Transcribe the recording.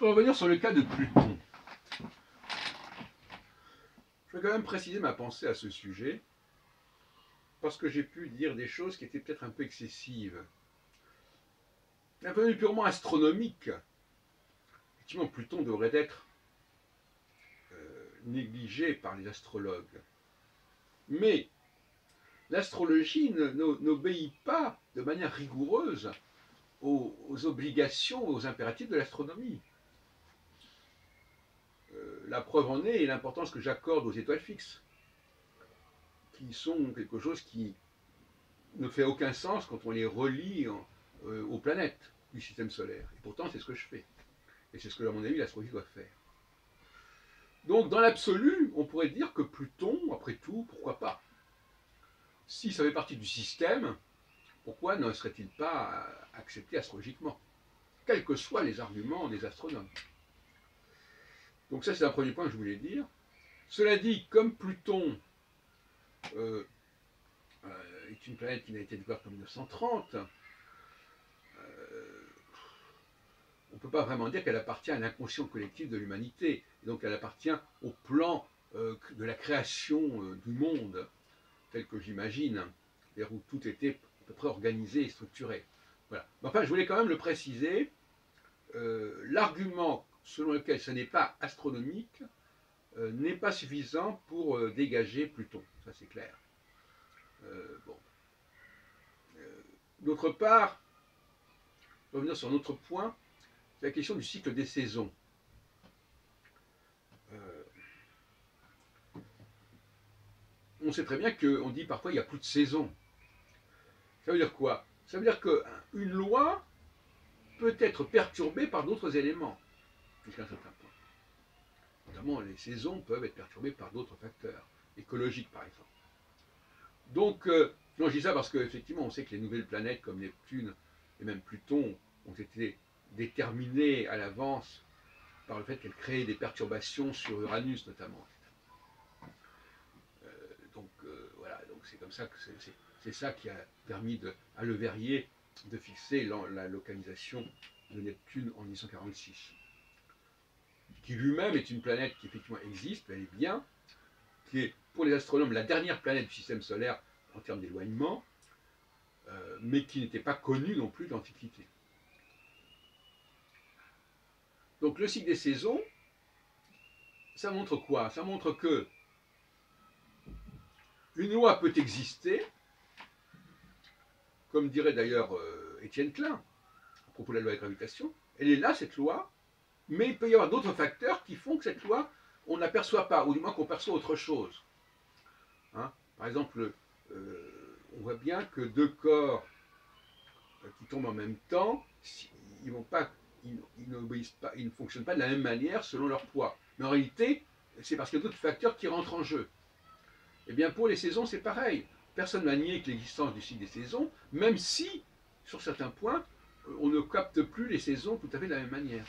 Vais revenir sur le cas de Pluton. Je vais quand même préciser ma pensée à ce sujet, parce que j'ai pu dire des choses qui étaient peut-être un peu excessives. D'un point de vue purement astronomique, effectivement, Pluton devrait être euh, négligé par les astrologues. Mais l'astrologie n'obéit pas de manière rigoureuse aux, obligations, aux impératifs de l'astronomie. La preuve en est l'importance que j'accorde aux étoiles fixes, qui sont quelque chose qui ne fait aucun sens quand on les relie euh, aux planètes du système solaire. Et pourtant, c'est ce que je fais. Et c'est ce que, à mon avis, l'astrologie doit faire. Donc, dans l'absolu, on pourrait dire que Pluton, après tout, pourquoi pas? Si ça fait partie du système, pourquoi ne serait-il pas accepté astrologiquement? Quels que soient les arguments des astronomes. Donc ça, c'est un premier point que je voulais dire. Cela dit, comme Pluton euh, euh, est une planète qui n'a été découverte qu'en 1930, on ne peut pas vraiment dire qu'elle appartient à l'inconscient collectif de l'humanité. Donc elle appartient au plan euh, de la création euh, du monde, tel que j'imagine, où tout était à peu près organisé et structuré. Voilà. Enfin, je voulais quand même le préciser, euh, l'argument selon lequel ce n'est pas astronomique n'est pas suffisant pour dégager Pluton, ça c'est clair. bon. D'autre part, revenir sur un autre point, la question du cycle des saisons. Euh, on sait très bien qu'on dit parfois il n'y a plus de saison. Ça veut dire quoi? Ça veut dire qu'une loi peut être perturbée par d'autres éléments, jusqu'à un certain point. Notamment, les saisons peuvent être perturbées par d'autres facteurs, écologiques par exemple. Donc, euh, je dis ça parce qu'effectivement, on sait que les nouvelles planètes comme Neptune et même Pluton ont été déterminée à l'avance par le fait qu'elle créait des perturbations sur Uranus notamment. Euh, donc euh, voilà, c'est comme ça que c'est ça qui a permis de, à Le Verrier de fixer la, localisation de Neptune en 1946, qui lui-même est une planète qui effectivement existe, elle est bien, qui est pour les astronomes la dernière planète du système solaire en termes d'éloignement, euh, mais qui n'était pas connue non plus d'Antiquité. Donc le cycle des saisons, ça montre quoi? Ça montre que une loi peut exister, comme dirait d'ailleurs euh, Étienne Klein à propos de la loi de gravitation. Elle est là, cette loi, mais il peut y avoir d'autres facteurs qui font que cette loi, on n'aperçoit pas, ou du moins qu'on perçoit autre chose. Hein Par exemple, euh, on voit bien que deux corps euh, qui tombent en même temps, ils ne fonctionnent pas de la même manière selon leur poids. Mais en réalité, c'est parce qu'il y a d'autres facteurs qui rentrent en jeu. Eh bien, pour les saisons, c'est pareil. Personne n'a nié l'existence du cycle des saisons, même si, sur certains points, on ne capte plus les saisons tout à fait de la même manière.